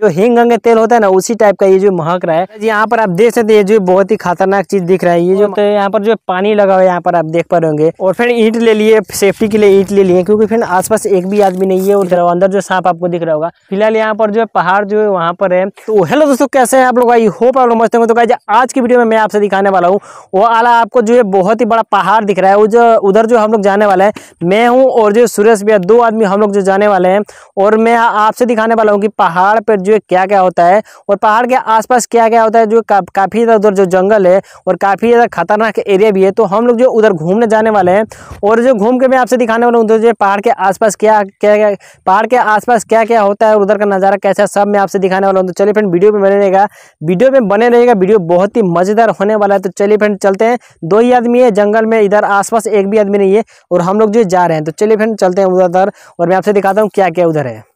जो हिंग गंगे तेल होता है ना उसी टाइप का ये जो महक रहा है। यहाँ पर आप देख सकते हैं ये जो बहुत ही खतरनाक चीज़ दिख रहा है। ये जो तो यहाँ पर जो पानी लगा हुआ है यहाँ पर आप देख पा रहे होंगे। और फिर ईंट ले लिए सेफ्टी के लिए ईंट ले लिए क्योंकि फिर आसपास एक भी आदमी नहीं है और अंदर जो सांप आपको दिख रहा होगा। फ़िलहाल यहाँ पर जो है पहाड़ जो है वहाँ पर है तो हेलो दोस्तों कैसे हैं आप लोग? आई होप आप लोग मस्त होंगे। तो कहा आज की वीडियो में मैं आपसे दिखाने वाला हूँ वो आला आपको जो है बहुत ही बड़ा पहाड़ दिख रहा है। जो उधर जो हम लोग जाने वाला है मैं हूँ और जो सुरेश भैया दो आदमी हम लोग जो जाने वाले हैं। और मैं आपसे दिखाने वाला हूँ कि पहाड़ पर जो क्या क्या होता है और पहाड़ के आसपास क्या क्या होता है जो का, काफ़ी ज़्यादा उधर जो जंगल है और काफ़ी ज़्यादा खतरनाक एरिया भी है तो हम लोग जो उधर घूमने जाने वाले हैं और जो घूम के मैं आपसे दिखाने वाला हूँ उधर जो पहाड़ के आसपास क्या क्या क्या पहाड़ के आसपास क्या क्या होता है और उधर का नज़ारा कैसा है सब मैं आपसे दिखाने वाला हूँ। तो चलिए फ्रेंड वीडियो में बने रहेगा वीडियो में बने रहेगा वीडियो बहुत ही मज़ेदार होने वाला है। तो चलिए फ्रेंड चलते हैं। दो ही आदमी है जंगल में इधर आसपास एक भी आदमी नहीं है और हम लोग जो जा रहे हैं। तो चलिए फ्रेंड चलते हैं उधर उधर और मैं आपसे दिखाता हूँ क्या क्या उधर है।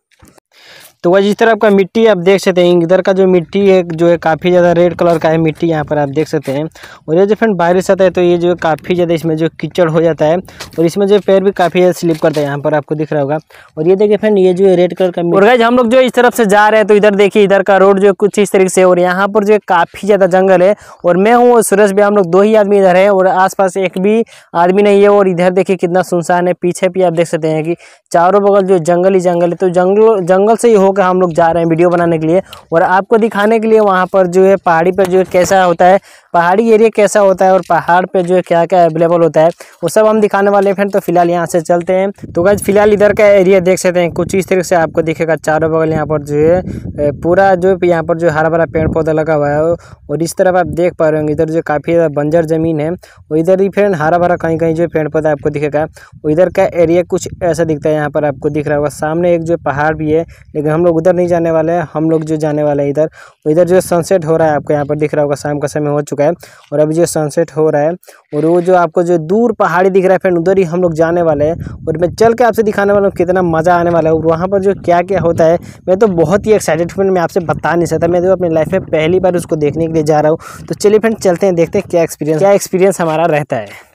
तो वह जिस तरह आपका मिट्टी आप देख सकते हैं, इधर का जो मिट्टी है, जो है काफ़ी ज़्यादा रेड कलर का है मिट्टी यहाँ पर आप देख सकते हैं। और ये जो फ्रेंड बारिश आता है तो ये जो काफ़ी ज़्यादा इसमें जो कीचड़ हो जाता है, और इसमें जो पैर भी काफ़ी ज़्यादा स्लिप करता है यहाँ पर आपको दिख रहा होगा। और ये देखिए फ्रेंड, ये जो है रेड कलर का और गैज हम लोग जो इस तरफ़ से जा रहे हैं तो इधर देखिए, इधर का रोड जो है कुछ इस तरीके से और यहाँ पर जो काफ़ी ज़्यादा जंगल है, और मैं हूँ सुरेश भी, हम लोग दो ही आदमी इधर है, और आस एक भी आदमी नहीं है, और इधर देखिए कितना सुनसान है, पीछे भी आप देख सकते हैं कि चारों बगल जो जंगल ही जंगल है तो जंगल जंगल से ही होकर हम लोग जा रहे हैं वीडियो बनाने के लिए और आपको दिखाने के लिए वहाँ पर जो है पहाड़ी पर जो है कैसा होता है, पहाड़ी एरिया कैसा होता है और पहाड़ पे जो है क्या क्या अवेलेबल होता है, वो सब हम दिखाने वाले हैं तो फ़िलहाल यहाँ से चलते हैं। तो गज फ़िलहाल इधर का एरिया देख सकते हैं। कुछ इस तरीके से आपको दिखेगा। चारों बगल यहाँ पर जो है पूरा जो यहाँ पर जो हरा भरा पेड़ पौधा लगा हुआ है और इस तरफ़ आप देख पा रहे होंगे, इधर जो काफ़ी बंजर ज़मीन है और इधर ही फिर हरा भरा कहीं कहीं जो पेड़ पौधा आपको दिखेगा। इधर का एरिया कुछ ऐसा दिखता है, यहाँ पर आपको दिख रहा होगा। सामने एक जो पहाड़ भी है, लेकिन लोग उधर नहीं जाने वाले हैं, हम लोग जो जाने वाले हैं इधर। इधर जो सनसेट हो रहा है आपको यहाँ पर दिख रहा होगा, शाम का समय हो चुका है। और अभी जो सनसेट हो रहा है, और वो जो आपको जो दूर पहाड़ी दिख रहा है फ्रेंड उधर ही हम लोग जाने वाले हैं। और मैं चल के आपसे दिखाने वाला हूँ कितना मज़ा आने वाला है, और वहाँ पर जो क्या क्या होता है, मैं तो बहुत ही एक्साइटेड फ्रेंड मैं आपसे बता नहीं सकता, मैं तो अपनी लाइफ में पहली बार उसको देखने के लिए जा रहा हूँ। तो चलिए फ्रेंड चलते हैं, देखते हैं क्या एक्सपीरियंस क्या एक्सपीरियंस हमारा रहता है।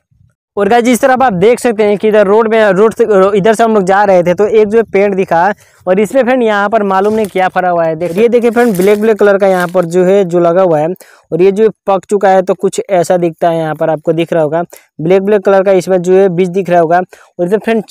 और गाय जिस तरह आप देख सकते हैं कि इधर रोड में, रोड से इधर से हम लोग जा रहे थे तो एक जो पेड़ दिखा और इसमें फ्रेंड यहाँ पर मालूम नहीं क्या फरा हुआ है। देख, ये देखिए फ्रेंड ब्लैक ब्लैक कलर का यहाँ पर जो है, जो लगा हुआ है। और ये जो पक चुका है तो कुछ ऐसा दिखता है यहाँ पर, आपको दिख रहा होगा। ब्लैक ब्लैक कलर का इसमें जो है बीज दिख रहा होगा। और इधर फ्रेंड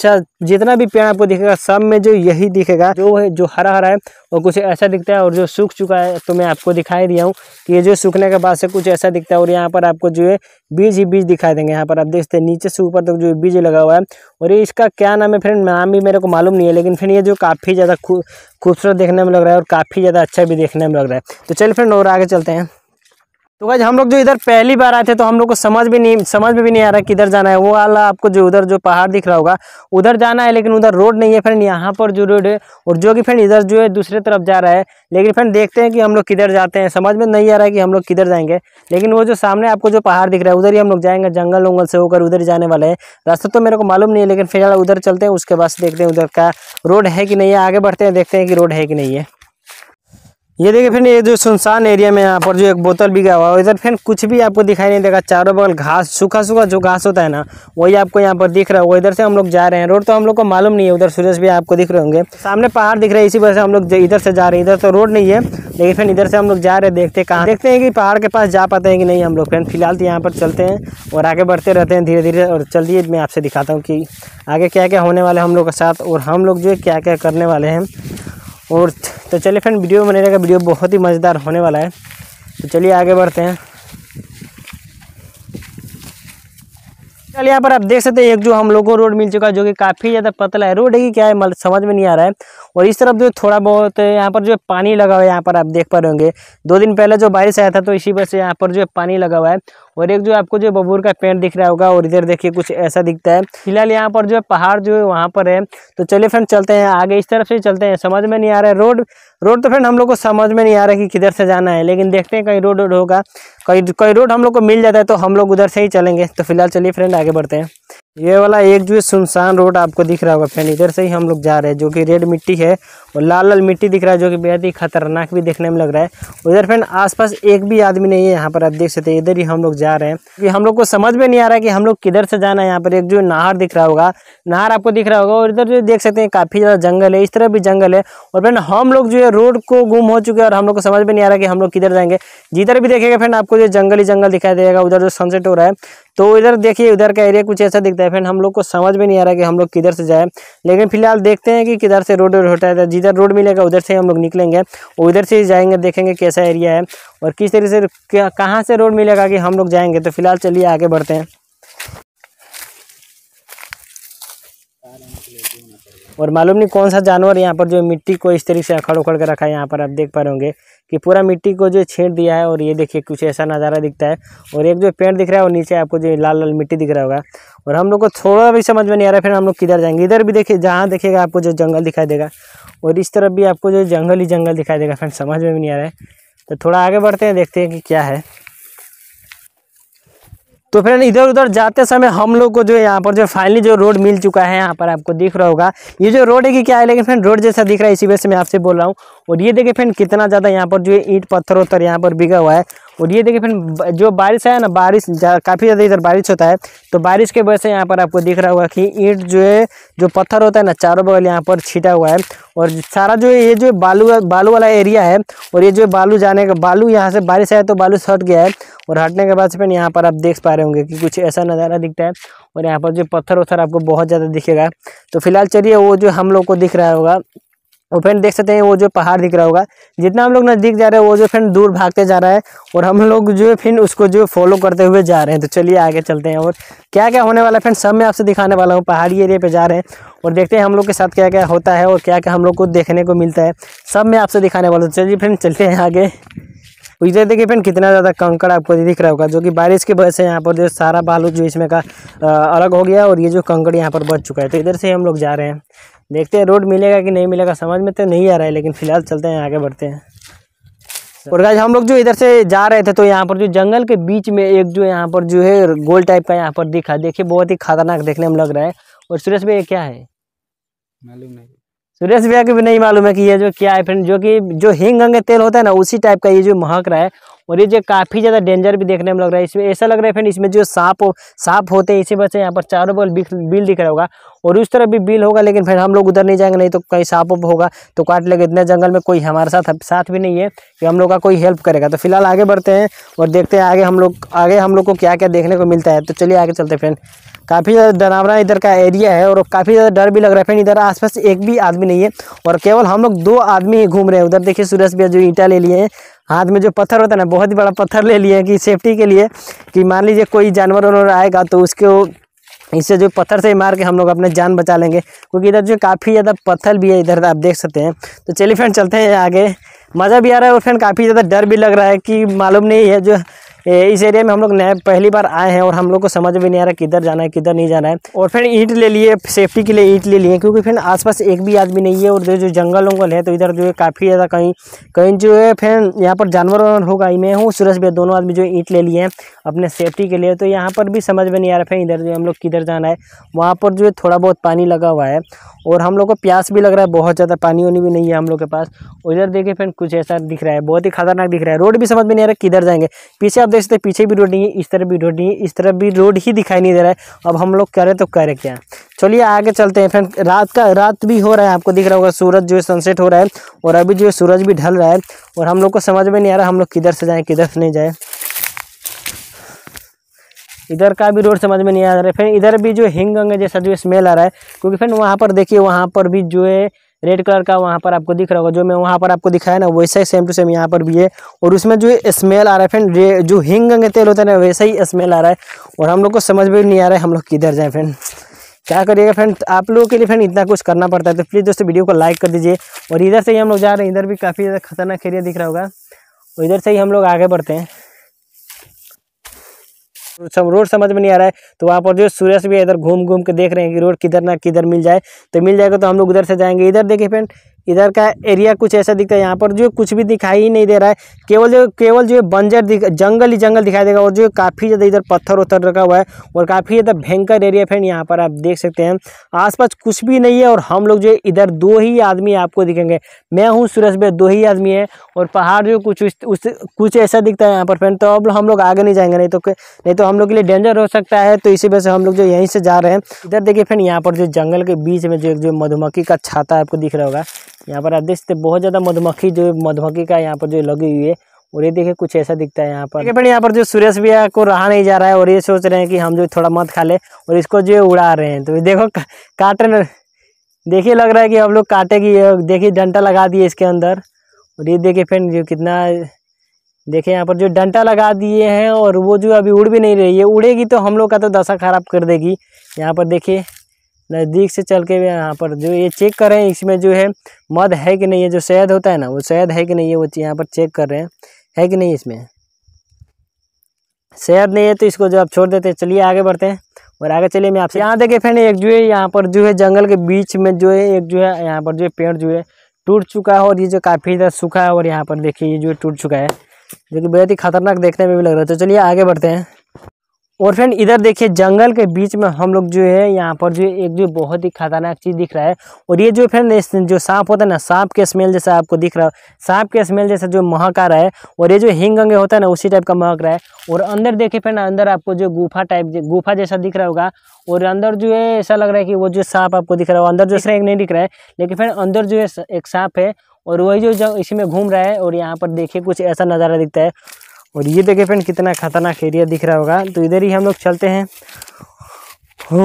जितना भी पेड़ आपको दिखेगा, सब में जो यही दिखेगा, जो है, जो हरा हरा है वो कुछ ऐसा दिखता है, और जो सूख चुका है तो मैं आपको दिखाई दिया हूँ कि ये जो सूखने के बाद से कुछ ऐसा दिखता है, और यहाँ पर आपको जो है बीज ही बीज दिखाई देंगे। यहाँ पर आप देखते हैं, नीचे से ऊपर तक जो बीज लगा हुआ है। और ये इसका क्या नाम है फ्रेंड, नाम भी मेरे को मालूम नहीं है, लेकिन फिर ये जो काफ़ी ज़्यादा खूबसूरत देखने में लग रहा है, और काफ़ी ज़्यादा अच्छा भी देखने में लग रहा है। तो चलिए फ्रेंड, और आगे चलते हैं। तो गाइज़ हम लोग जो इधर पहली बार आए थे तो हम लोग को समझ भी नहीं, समझ में भी नहीं आ रहा किधर जाना है। वो वाला आपको जो उधर जो पहाड़ दिख रहा होगा, उधर जाना है, लेकिन उधर रोड नहीं है फ्रेंड यहाँ पर जो रोड है, और जो कि फ्रेंड इधर जो है, दूसरे तरफ़ जा रहा है। लेकिन फ्रेंड देखते हैं कि हम लोग किधर जाते हैं। समझ में नहीं आ रहा है कि हम लोग किधर जाएँगे। लेकिन वो जो सामने आपको जो पहाड़ दिख रहा है, उधर ही हम लोग जाएँगे, जंगल उंगल से होकर उधर जाने वाले हैं। रास्ता तो मेरे को मालूम नहीं है, लेकिन फ़िलहाल उधर चलते हैं, उसके बाद देखते हैं उधर का रोड है कि नहीं है। आगे बढ़ते हैं, देखते हैं कि रोड है कि नहीं है। ये देखिए फिर ये जो सुनसान एरिया में यहाँ पर जो एक बोतल बिका हुआ है, इधर फिर कुछ भी आपको दिखाई नहीं देगा, चारों बगल घास सूखा सूखा जो घास होता है ना, वही आपको यहाँ पर दिख रहा है वो इधर से हम लोग जा रहे हैं, रोड तो हम लोग को मालूम नहीं है, उधर सूरज भी आपको दिख रहे होंगे। सामने पहाड़ दिख रहे हैं, इसी वजह से हम लोग इधर से जा रहे हैं। इधर तो रोड नहीं है, लेकिन फिर इधर से हम लोग जा रहे हैं, देखते कहाँ। देखते हैं कि पहाड़ के पास जा पाते हैं कि नहीं हम लोग। फ्रेंड, फ़िलहाल तो यहाँ पर चलते हैं और आगे बढ़ते रहते हैं धीरे धीरे और चलिए मैं आपसे दिखाता हूँ कि आगे क्या क्या होने वाले हम लोग के साथ और हम लोग जो है क्या क्या करने वाले हैं। और तो चलिए फ्रेंड, वीडियो बने रहेगा वीडियो बहुत ही मज़ेदार होने वाला है। तो चलिए आगे बढ़ते हैं। चलिए, यहाँ पर आप देख सकते हैं, एक जो हम लोगों को रोड मिल चुका है, जो कि काफ़ी ज़्यादा पतला है। रोड है कि क्या है समझ में नहीं आ रहा है। और इस तरफ़ जो थोड़ा बहुत यहाँ पर जो पानी लगा हुआ है, यहाँ पर आप देख पा रहे होंगे। दो दिन पहले जो बारिश आया था तो इसी वजह से यहाँ पर जो पानी लगा हुआ है। और एक जो आपको जो बबूर का पेड़ दिख रहा होगा और इधर देखिए कुछ ऐसा दिखता है। फ़िलहाल यहाँ पर जो है पहाड़ जो है वहाँ पर है। तो चलिए फ्रेंड चलते हैं आगे। इस तरफ़ से चलते हैं। समझ में नहीं आ रहा है रोड। रोड तो फ्रेंड हम लोग को समझ में नहीं आ रहा है कि किधर से जाना है, लेकिन देखते हैं कहीं रोड होगा। कहीं कहीं रोड हम लोग को मिल जाता है तो हम लोग उधर से ही चलेंगे। तो फ़िलहाल चलिए फ्रेंड आगे बढ़ते हैं। ये वाला एक जो है सुनसान रोड आपको दिख रहा होगा फ्रेंड, इधर से ही हम लोग जा रहे हैं, जो कि रेड मिट्टी है और लाल लाल मिट्टी दिख रहा है, जो कि बेहद ही खतरनाक भी देखने में लग रहा है। उधर फ्रेंड, आसपास एक भी आदमी नहीं है, यहाँ पर आप देख सकते हैं, इधर ही हम लोग जा रहे हैं। कि हम लोग को समझ में नहीं आ रहा है कि हम लोग किधर से जाना है, यहाँ पर एक जो नहर दिख रहा होगा, नहर आपको दिख रहा होगा, और इधर जो देख सकते हैं, काफ़ी ज़्यादा जंगल है, इस तरह भी जंगल है। और फ्रेंड, हम लोग जो है रोड को गुम हो चुके हैं, और हम लोग को समझ में नहीं आ रहा कि हम लोग किधर जाएँगे। जिधर भी देखेगा फ्रेंड, आपको जो जंगल ही जंगल दिखाई देगा, उधर जो सनसेट हो रहा है तो इधर देखिए, उधर का एरिया कुछ ऐसा दिखता है। फ्रेंड हम लोग को समझ में नहीं आ रहा कि हम लोग किधर से जाए। लेकिन फ़िलहाल देखते हैं कि किधर से रोड होता है। जिधर रोड मिलेगा, उधर से हम लोग निकलेंगे। उधर से ही जाएँगे, देखेंगे कैसा एरिया है। और किस तरीके से कहाँ से रोड मिलेगा कि हम लोग जाएँगे। तो फ़िलहाल चलिए आगे बढ़ते हैं। और मालूम नहीं कौन सा जानवर यहाँ पर जो मिट्टी को इस तरीके से अखड़ उखड़ कर रखा है, यहाँ पर आप देख पा रहे होंगे कि पूरा मिट्टी को जो छेड़ दिया है और ये देखिए कुछ ऐसा नज़ारा दिखता है और एक जो पेड़ दिख रहा है और नीचे आपको जो लाल लाल मिट्टी दिख रहा होगा और हम लोग को थोड़ा भी समझ में नहीं आ रहा, फिर हम लोग किधर जाएँगे। इधर भी देखिए, जहाँ देखिएगा आपको जो जंगल दिखाई देगा और इस तरफ़ भी आपको जो जंगल ही जंगल दिखाई देगा फ्रेंड समझ में भी नहीं आ रहा है। तो थोड़ा आगे बढ़ते हैं, देखते हैं कि क्या है। तो फ्रेंड इधर उधर जाते समय हम लोग को जो यहाँ पर जो फाइनली जो रोड मिल चुका है, यहाँ पर आपको दिख रहा होगा। ये जो रोड है कि क्या है, लेकिन फ्रेंड रोड जैसा दिख रहा है, इसी वजह से मैं आपसे बोल रहा हूँ। और ये देखिए फ्रेंड कितना ज़्यादा यहाँ पर जो ईंट पत्थर वत्थर यहाँ पर बिगा हुआ है। और ये देखिए फिर जो बारिश है ना, बारिश काफ़ी ज़्यादा इधर बारिश होता है। तो बारिश के वजह से यहाँ पर आपको दिख रहा होगा कि ईंट जो है, जो पत्थर होता है ना, चारों बगल यहाँ पर छिटा हुआ है। और सारा जो ये जो बालू बालू वाला एरिया है, और ये जो बालू जाने का, बालू यहाँ से बारिश आया तो बालू हट गया है। और हटने के बाद से फिर यहाँ पर आप देख पा रहे होंगे कि कुछ ऐसा नज़ारा दिखता है। और यहाँ पर जो पत्थर वत्थर आपको बहुत ज़्यादा दिखेगा। तो फ़िलहाल चलिए वो जो हम लोग को दिख रहा होगा और फ्रेंड देख सकते हैं वो जो पहाड़ दिख रहा होगा, जितना हम लोग नज़दीक जा रहे हैं, वो जो फ्रेंड दूर भागते जा रहा है, और हम लोग जो है फिर उसको जो फॉलो करते हुए जा रहे हैं। तो चलिए आगे चलते हैं, और क्या क्या होने वाला है फ्रेंड सब मैं आपसे दिखाने वाला हूँ। पहाड़ी एरिया पे जा रहे हैं, और देखते हैं हम लोग के साथ क्या क्या होता है, और क्या क्या हम लोग को देखने को मिलता है। सब मैं आपसे दिखाने वाला हूँ। चलिए फ्रेंड चलते हैं आगे। इधर देखिए फ्रेंड कितना ज़्यादा कंकड़ आपको दिख रहा होगा, जो कि बारिश की वजह से यहाँ पर जो सारा बालू जो इसमें का अलग हो गया, और ये जो कंकड़ यहाँ पर बच चुका है। तो इधर से हम लोग जा रहे हैं। देखते हैं रोड मिलेगा कि नहीं मिलेगा समझ में तो नहीं आ रहा है लेकिन फ़िलहाल चलते हैं आगे बढ़ते हैं। और गाइज़ हम लोग जो इधर से जा रहे थे तो यहाँ पर जो जंगल के बीच में एक जो यहाँ पर जो है गोल टाइप का यहाँ पर दिखा देखिए बहुत ही खतरनाक देखने में लग रहा है। और सुरेश भैया क्या है? मालूम नहीं। सुरेश भैया को भी नहीं मालूम है कि ये जो क्या है फ्रेंड जो कि जो हिंग गंगे तेल होता है ना उसी टाइप का ये जो महक रहा है और ये जो काफ़ी ज़्यादा डेंजर भी देखने में लग रहा है, इसमें ऐसा लग रहा है फ्रेंड इसमें जो सांप हो, सांप होते हैं, इसी वजह से यहाँ पर चारों बल बिल दिख रहा होगा और उस तरफ़ भी बिल होगा, लेकिन फिर हम लोग उधर नहीं जाएँगे, नहीं तो कहीं सांप होगा तो काट लेगा, इतने जंगल में कोई हमारे साथ साथ भी नहीं है कि हम लोग का कोई हेल्प करेगा। तो फ़िलहाल आगे बढ़ते हैं और देखते हैं आगे हम लोग, आगे हम लोग को क्या क्या देखने को मिलता है। तो चलिए आगे चलते फ्रेंड काफ़ी ज़्यादा डरावना इधर का एरिया है और काफ़ी ज़्यादा डर भी लग रहा है फ्रेंड इधर आसपास एक भी आदमी नहीं है और केवल हम लोग दो आदमी ही घूम रहे हैं। उधर देखिए सूरज भैया जो ईंटा ले लिए हैं हाथ में जो पत्थर होता है ना, बहुत ही बड़ा पत्थर ले लिए कि सेफ्टी के लिए, कि मान लीजिए कोई जानवर वानवर आएगा तो उसको, इससे जो पत्थर से मार के हम लोग अपने जान बचा लेंगे। क्योंकि इधर जो काफ़ी ज़्यादा पत्थर भी है, इधर आप देख सकते हैं। तो चलिए फ्रेंड चलते हैं आगे। मज़ा भी आ रहा है और फ्रेंड काफ़ी ज़्यादा डर भी लग रहा है कि मालूम नहीं है जो इस एरिया में हम लोग नए, पहली बार आए हैं और हम लोग को समझ में नहीं आ रहा किधर जाना है, किधर नहीं जाना है। और फिर ईंट ले लिए सेफ्टी के लिए ईंट ले लिए, क्योंकि फिर आसपास एक भी आदमी नहीं है और जो जो जंगल वंगल है तो इधर जो है काफ़ी ज़्यादा कहीं कहीं जो है फिर यहाँ पर जानवर वानवर होगा, मैं हूँ, सूरज भैया दोनों आदमी जो ईंट ले लिए हैं अपने सेफ्टी के लिए तो यहाँ पर भी समझ में नहीं आ रहा फिर इधर जो हम लोग किधर जाना है। वहाँ पर जो है थोड़ा बहुत पानी लगा हुआ है और हम लोग को प्यास भी लग रहा है, बहुत ज़्यादा पानी वानी भी नहीं है हम लोग के पास। उधर देखिए फ्रेंड, कुछ ऐसा दिख रहा है, बहुत ही खतरनाक दिख रहा है। रोड भी समझ में नहीं आ रहा किधर जाएँगे। पीछे आप देख सकते पीछे भी रोड नहीं है, इस तरफ़ भी रोड नहीं है, इस तरफ़ भी रोड ही दिखाई नहीं दे रहा है। अब हम लोग करें तो करें क्या? चलिए आगे चलते हैं फ्रेंड, रात का, रात भी हो रहा है, आपको दिख रहा होगा, सूरज जो है सनसेट हो रहा है, और अभी जो है सूरज भी ढल रहा है, और हम लोग को समझ में नहीं आ रहा हम लोग किधर से जाएँ, किधर से नहीं जाए। इधर का भी रोड समझ में नहीं आ रहा है। फिर इधर भी जो हिंग गंगे जैसा जो स्मेल आ रहा है, क्योंकि फिर वहाँ पर देखिए, वहाँ पर भी जो है रेड कलर का वहाँ पर आपको दिख रहा होगा। जो मैं वहाँ पर आपको दिखाया ना, वैसा ही सेम टू सेम यहाँ पर भी है। और उसमें जो स्मेल आ रहा है फ्रेंड जो हिंग गंगे तेल होता है ना, वैसा ही स्मेल आ रहा है। और हम लोग को समझ में नहीं आ रहा है, हम लोग किधर जाए फ्रेंड क्या करिएगा फ्रेंड आप लोगों के लिए फ्रेंड इतना कुछ करना पड़ता है तो प्लीज़ दोस्तों वीडियो को लाइक कर दीजिए। और इधर से ही हम लोग जा रहे हैं, इधर भी काफ़ी ज़्यादा खतरनाक एरिया दिख रहा होगा। और इधर से ही हम लोग आगे बढ़ते हैं। रोड समझ में नहीं आ रहा है तो वहाँ पर जो सूर्य भी इधर घूम घूम के देख रहे हैं कि रोड किधर ना किधर मिल जाए। तो मिल जाएगा तो हम लोग उधर से जाएँगे। इधर देखिए फ्रेंड इधर का एरिया कुछ ऐसा दिखता है, यहाँ पर जो कुछ भी दिखाई ही नहीं दे रहा है। केवल जो केवल जो बंजर दिख, जंगल ही जंगल दिखाई देगा और जो काफ़ी ज़्यादा इधर पत्थर उत्थर रखा हुआ है और काफ़ी ज़्यादा भयंकर एरिया फ्रेंड यहाँ पर आप देख सकते हैं। आसपास कुछ भी नहीं है और हम लोग जो इधर दो ही आदमी आपको दिखेंगे। मैं हूँ सूरज भाई दो ही आदमी है और पहाड़ जो कुछ उस कुछ ऐसा दिखता है यहाँ पर फ्रेंड। तो अब हम लोग आगे नहीं जाएँगे, नहीं तो नहीं तो हम लोग के लिए डेंजर हो सकता है तो इसी वजह से हम लोग जो यहीं से जा रहे हैं। इधर देखिए फ्रेंड, यहाँ पर जो जंगल के बीच में जो जो मधुमक्खी का छाता आपको दिख रहा होगा। यहाँ पर आप देख सकते बहुत ज़्यादा मधुमक्खी जो, मधुमक्खी का यहाँ पर जो लगी हुई है, और ये देखिए कुछ ऐसा दिखता है यहाँ पर। देखिए यहाँ पर जो सुरेश भैया को रहा नहीं जा रहा है, और ये सोच रहे हैं कि हम जो थोड़ा मत खा ले, और इसको जो उड़ा रहे हैं। तो देखो काटे देखिए लग रहा है कि हम लोग काटेगी देखिए डंटा लगा दिए इसके अंदर। और ये देखिए फ्रेंड जो कितना, देखिए यहाँ पर जो डंटा लगा दिए हैं, और वो जो अभी उड़ भी नहीं रही है, उड़ेगी तो हम लोग का तो दशा खराब कर देगी। यहाँ पर देखिए नज़दीक से चल के यहाँ पर जो ये चेक कर रहे हैं, इसमें जो है मध है कि नहीं है जो शहद होता है ना, वो शहद है कि नहीं है वो यहाँ पर चेक कर रहे हैं। है कि नहीं इसमें? शहद नहीं है तो इसको जो आप छोड़ देते हैं। चलिए आगे बढ़ते हैं और आगे चलिए मैं आपसे यहाँ देखिए फ्रेंड एक जो है यहाँ पर जो है जंगल के बीच में जो है, एक जो है यहाँ पर जो है पेड़ जो है टूट चुका है और ये जो काफ़ी ज़्यादा सूखा है और यहाँ पर देखिए ये जो है टूट चुका है, जो कि बहुत ही खतरनाक देखने में भी लग रहा है। तो चलिए आगे बढ़ते हैं। और फ्रेंड, इधर देखिए, जंगल के बीच में हम लोग जो है, यहाँ पर जो एक जो बहुत ही खतरनाक चीज़ दिख रहा है। और ये जो फ्रेंड जो सांप होता है ना, सांप के स्मेल जैसा आपको दिख रहा है। सांप के स्मेल जैसा जो महक आ रहा है, और ये जो हिंग अंगे होता है ना, उसी टाइप का महक रहा है। और अंदर देखिए फ्रेंड, अंदर आपको जो गुफा टाइप गुफा जैसा दिख रहा होगा, और अंदर जो है, ऐसा लग रहा है कि वो जो सांप आपको दिख रहा है अंदर जो एक नहीं दिख रहा है। लेकिन फ्रेंड, अंदर जो है, एक सांप है, और वही जो इसी में घूम रहा है, और यहाँ पर देखिए कुछ ऐसा नज़ारा दिखता है। और ये देखिए फ्रेंड कितना खतरनाक एरिया दिख रहा होगा। तो इधर ही हम लोग चलते हैं। हो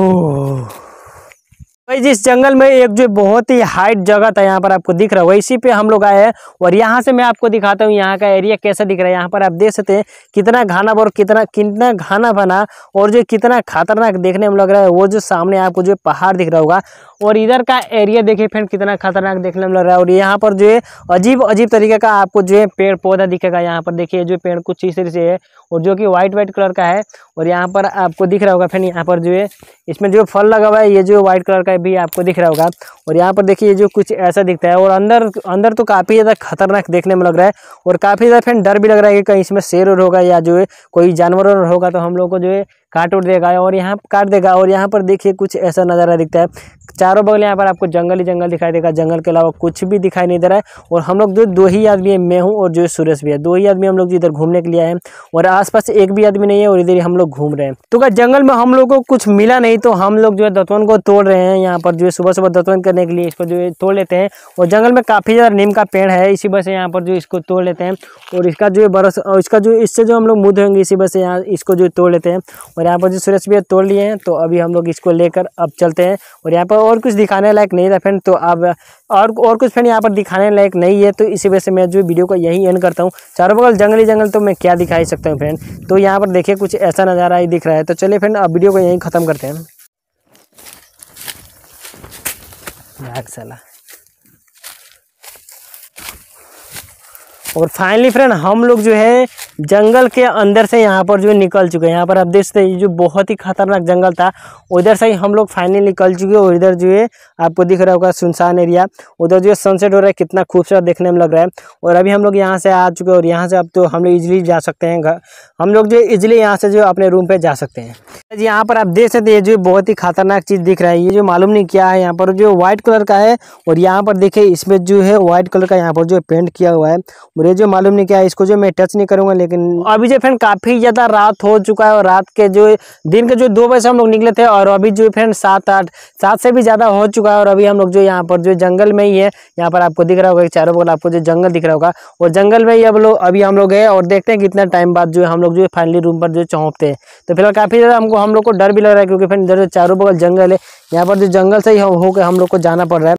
भाई जिस जंगल में एक जो बहुत ही हाइट जगह था यहाँ पर आपको दिख रहा है इसी पे हम लोग आए हैं और यहाँ से मैं आपको दिखाता हूँ यहाँ का एरिया कैसा दिख रहा है। यहाँ पर आप देख सकते हैं कितना घाना और कितना कितना घाना बना और जो कितना खतरनाक देखने में लग रहा है, वो जो सामने आपको जो पहाड़ दिख रहा होगा और इधर का एरिया देखिए फ्रेंड, कितना खतरनाक देखने में लग रहा है और यहाँ पर जो है अजीब अजीब तरीके का आपको जो है पेड़ पौधा दिखेगा। यहाँ पर देखिए जो पेड़ कुछ इस तरह से है और जो कि व्हाइट व्हाइट कलर का है और यहाँ पर आपको दिख रहा होगा फ्रेंड, यहाँ पर जो है इसमें जो फल लगा हुआ है, ये जो व्हाइट कलर का भी आपको दिख रहा होगा। और यहाँ पर देखिए जो कुछ ऐसा दिखता है, और अंदर अंदर तो काफ़ी ज़्यादा खतरनाक देखने में लग रहा है, और काफ़ी ज़्यादा फिर डर भी लग रहा है कि कहीं इसमें शेर और होगा या जो है कोई जानवर होगा तो हम लोग को जो है काट उठ देगा और यहाँ काट देगा और यहाँ पर देखिए कुछ ऐसा नज़ारा दिखता है। चारों बगल यहाँ पर आपको जंगल ही जंगल दिखाई देगा। जंगल के अलावा कुछ भी दिखाई नहीं दे रहा है। और हम लोग जो दो ही आदमी है, मैं हूँ और जो सुरेश भी है। दो ही आदमी हम लोग इधर घूमने के लिए आए हैं और आसपास एक भी आदमी नहीं है और इधर ही हम लोग घूम रहे हैं। तो क्या जंगल में हम लोग को कुछ मिला नहीं तो हम लोग जो है दतवन को तोड़ रहे हैं। यहाँ पर जो है सुबह सुबह दतवन करने के लिए इसको जो है तोड़ लेते हैं। और जंगल में काफ़ी ज़्यादा नीम का पेड़ है, इसी वजह से यहाँ पर जो इसको तोड़ लेते हैं। और इसका जो है बरस इसका जो, इससे जो हम लोग मुँह धोएँगे, इसी वजह से यहाँ इसको जो तोड़ लेते हैं। और यहाँ पर जो सुरेश भी तोड़ लिए हैं तो अभी हम लोग इसको लेकर अब चलते हैं। और यहाँ पर और कुछ दिखाने लायक नहीं था फ्रेंड तो अब और और कुछ फ्रेंड यहाँ पर दिखाने लायक नहीं है तो इसी वजह से मैं जो वीडियो को यही एंड करता हूँ। चारों बगल जंगली जंगल तो मैं क्या दिखा ही सकता हूँ फ्रेंड? तो यहाँ पर देखिए, कुछ ऐसा नज़ारा ही दिख रहा है। तो चलिए फ्रेंड, अब वीडियो को यहीं ख़त्म करते हैं। और फाइनली फ्रेंड हम लोग जो है जंगल के अंदर से यहाँ पर जो निकल चुके हैं। यहाँ पर आप देख सकते जो बहुत ही खतरनाक जंगल था, उधर से ही हम लोग फाइनली निकल चुके हैं और इधर जो है आपको दिख रहा होगा सुनसान एरिया उधर जो है सनसेट हो रहा है, कितना खूबसूरत देखने में लग रहा है। और अभी हम लोग यहाँ से आ चुके हैं और यहाँ से अब तो हम लोग इजिली जा सकते हैं घर। हम लोग जो है इजिली यहाँ से जो अपने रूम पर जा सकते हैं। यहाँ पर आप देख सकते हैं जो बहुत ही खतरनाक चीज़ दिख रहा है। ये जो मालूम नहीं क्या है, यहाँ पर जो व्हाइट कलर का है और यहाँ पर देखिए, इसमें जो है व्हाइट कलर का यहाँ पर जो पेंट किया हुआ है। और ये जो मालूम नहीं क्या है, इसको जो मैं टच नहीं करूँगा लेकिन अभी जो फ्रेंड काफ़ी ज़्यादा रात हो चुका है और रात के जो दिन के जो दो बजे हम लोग निकले थे और अभी जो फ्रेंड सात आठ, सात से भी ज़्यादा हो चुका है और अभी हम लोग जो यहाँ पर जो जंगल में ही है, यहाँ पर आपको दिख रहा होगा चारों बगल आपको जो जंगल दिख रहा होगा और जंगल में ही अब लोग, अभी हम लोग गए और देखते हैं कितना टाइम बाद जो हम लोग जो फाइनली रूम पर जो चौंकते हैं। तो फ़िलहाल काफ़ी ज़्यादा हमको, हम लोग को डर भी लग रहा है क्योंकि फ्रेंड इधर जो चारों बगल जंगल है, यहाँ पर जो जंगल से ही होकर हम लोग को जाना पड़ रहा है।